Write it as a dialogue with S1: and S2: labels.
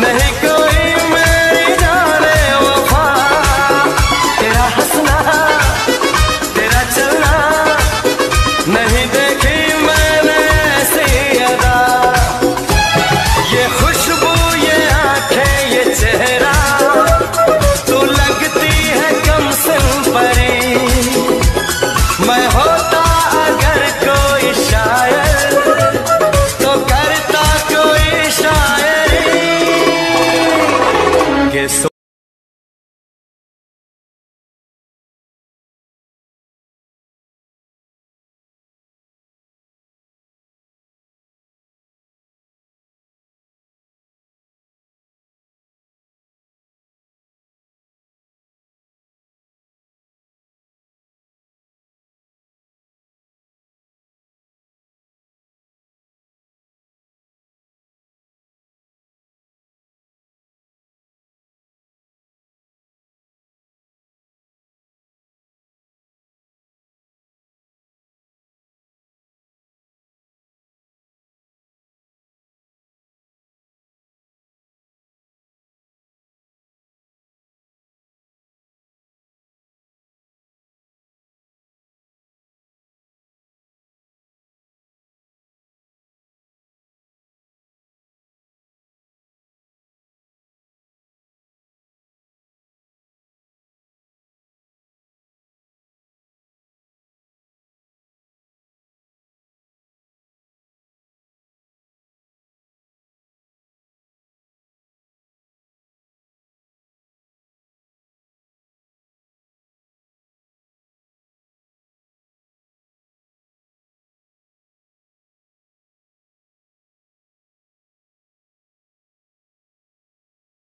S1: make